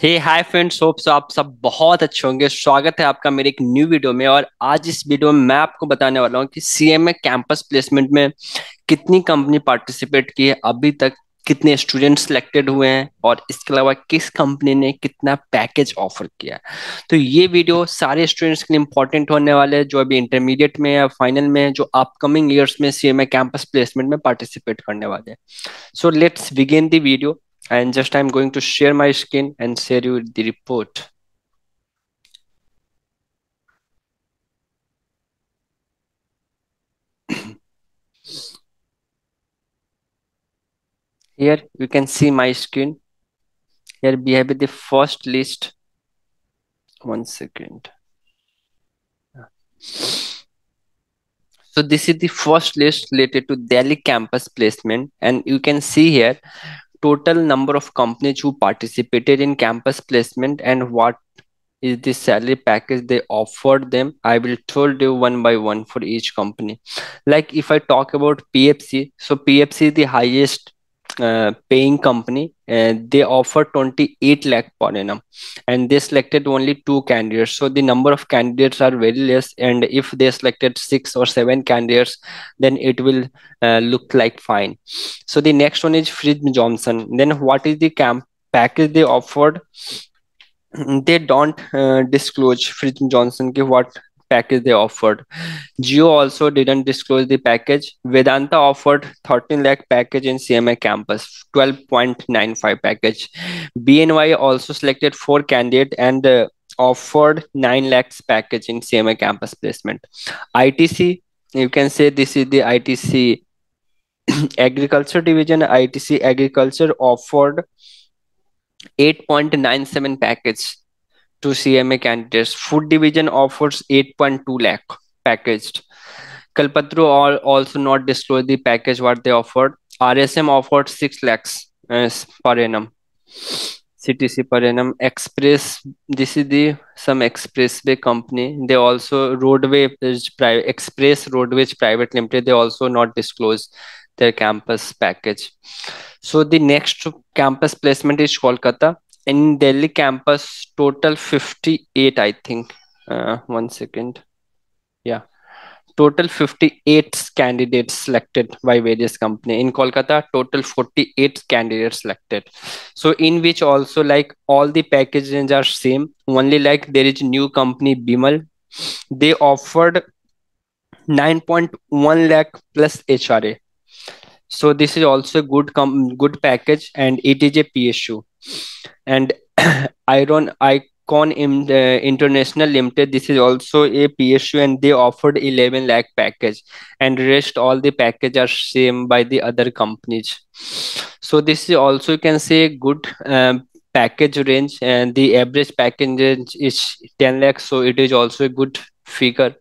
हे hi friends hope so आप सब बहुत अच्छे होंगे। स्वागत है आपका मेरे एक न्यू वीडियो में और आज इस वीडियो में मैं आपको बताने वाला हूँ कि सीएमए कैंपस प्लेसमेंट में कितनी कंपनी पार्टिसिपेट की है, अभी तक कितने स्टूडेंट सिलेक्टेड हुए हैं और इसके अलावा किस कंपनी ने कितना पैकेज ऑफ़र किया है। तो ये वीडियो सारे स्टूडेंट्स के लिए इंपॉर्टेंट होने वाले हैं, जो अभी इंटरमीडिएट में या फाइनल में, जो अपकमिंग ईयर्स में सीएमए कैंपस प्लेसमेंट में पार्टिसिपेट करने वाले हैं। So let's begin the video and just I'm going to share my screen and share you the report. Here you can see my screen. Here we have the first list. One second. So this is the first list related to Delhi campus placement and you can see here total number of companies who participated in campus placement and what is the salary package they offered them i will told you one by one for each company. Like if i talk about pfc so pfc is the highest uh, paying company and they offer 28 lakh per annum. And they selected only two candidates. So the number of candidates are very less. And if they selected six or seven candidates then it will uh, look like fine. So the next one is fridge johnson. Then what is the camp package they offered? They don't uh, disclose fridge johnson ki what package they offered. Jio also didn't disclose the package. Vedanta offered 13 lakh package in CMA campus, 12.95 package. BNY also selected four candidate and uh, offered 9 lakhs package in CMA campus placement. ITC, you can say this is the ITC agriculture division. ITC agriculture offered 8.97 package to CMA candidates. Food division offers 8.2 lakh packaged. Kalpataru all also not disclose the package what they offered. RSM offered 6 lakhs uh, per annum. CTC per annum. Express, this is the some expressway company. They also roadway private express roadways private limited. They also not disclose their campus package. So the next campus placement is Kolkata in Delhi campus, total 58, I think. Uh, one second. Yeah. Total 58 candidates selected by various company. In Kolkata, total 48 candidates selected. So in which also like all the packages are same. Only like there is new company Bimal. They offered 9.1 lakh plus HRA. So this is also good com good package and it is a PSU and iron icon in the international limited this is also a psu and they offered 11 lakh package. And rest all the package are same by the other companies. So this is also you can say good um, package range and the average package range is 10 lakh. So it is also a good figure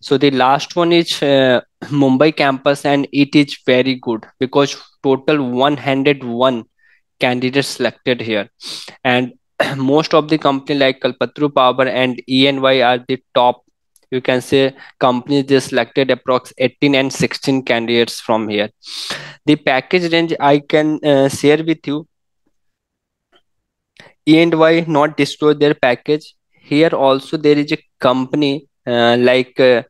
so the last one is uh, mumbai campus and it is very good because total 101 candidates selected here. And most of the company like Kalpataru power and E&Y are the top you can say companies. They selected approx 18 and 16 candidates from here. The package range i can uh, share with you. E&y not disclose their package. Here also there is a company uh, like uh,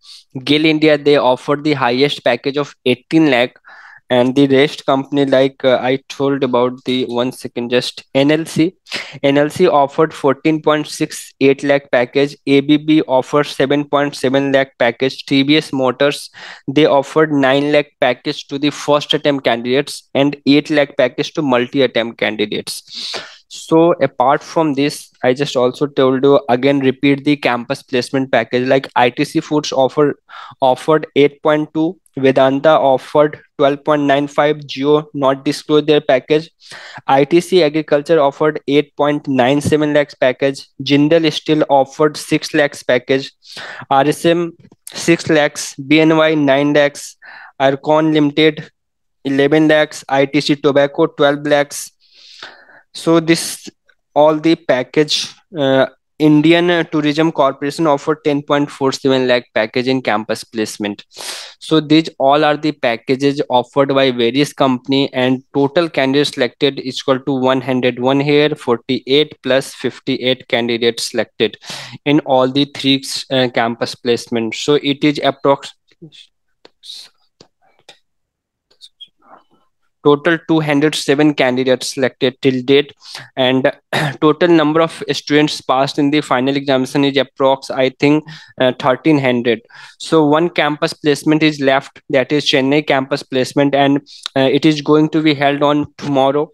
India, they offer the highest package of 18 lakh and the rest company like uh, i told about the one second just nlc nlc offered 14.68 lakh package. Abb offered 7.7 lakh package. TVS motors they offered 9 lakh package to the first attempt candidates and 8 lakh package to multi attempt candidates so apart from this i just also told you again repeat the campus placement package like itc foods offer offered 8.2 Vedanta offered 12.95, Jio not disclosed their package. ITC Agriculture offered 8.97 lakhs package. Jindal Steel offered 6 lakhs package. RSM 6 lakhs, BNY 9 lakhs, IRCON Limited 11 lakhs, ITC Tobacco 12 lakhs. So this all the package uh, Indian Tourism Corporation offered 10.47 lakh package in campus placement. so these all are the packages offered by various company and total candidates selected is equal to 101 here 48 plus 58 candidates selected in all the three uh, campus placement. so it is approximately total 207 candidates selected till date and total number of students passed in the final examination is approx i think uh, 1300 so one campus placement is left that is chennai campus placement and uh, it is going to be held on tomorrow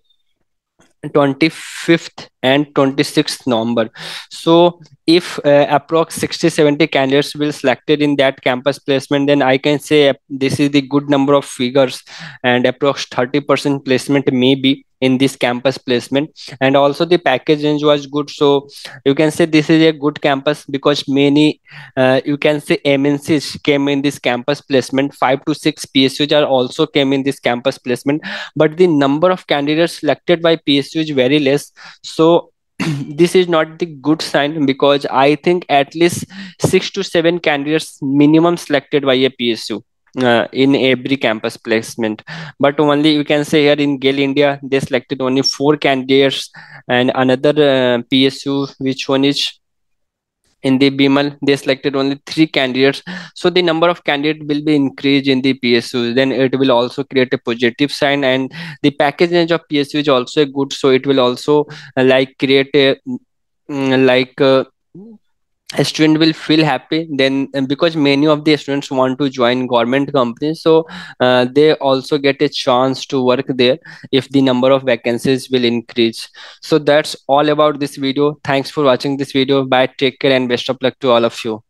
25th and 26th November. So if uh, approx 60 70 candidates will selected in that campus placement, then I can say this is the good number of figures and approx 30% placement may be in this campus placement. And also the package range was good. So you can say this is a good campus because many uh, you can say mncs came in this campus placement. Five to six psus are also came in this campus placement. But the number of candidates selected by psu is very less. So this is not the good sign because i think at least six to seven candidates minimum selected by a psu uh, in every campus placement. But only you can say here in GAIL India they selected only four candidates and another uh, PSU which one is in the Bimal they selected only three candidates. So the number of candidates will be increased in the PSU then it will also create a positive sign and the package range of PSU is also good. So it will also uh, like create a mm, like uh, a student will feel happy then because many of the students want to join government companies so uh, they also get a chance to work there if the number of vacancies will increase. So that's all about this video. Thanks for watching this video. Bye. Take care and best of luck to all of you